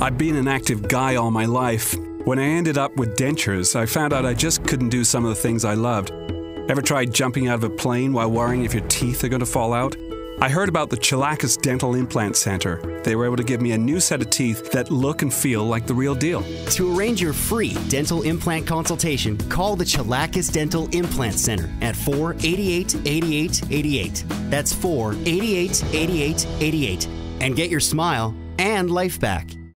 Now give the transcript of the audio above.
I've been an active guy all my life. When I ended up with dentures, I found out I just couldn't do some of the things I loved. Ever tried jumping out of a plane while worrying if your teeth are going to fall out? I heard about the Cholakis Dental Implant Center. They were able to give me a new set of teeth that look and feel like the real deal. To arrange your free dental implant consultation, call the Cholakis Dental Implant Center at 488 8888. That's 488 8888. And get your smile and life back.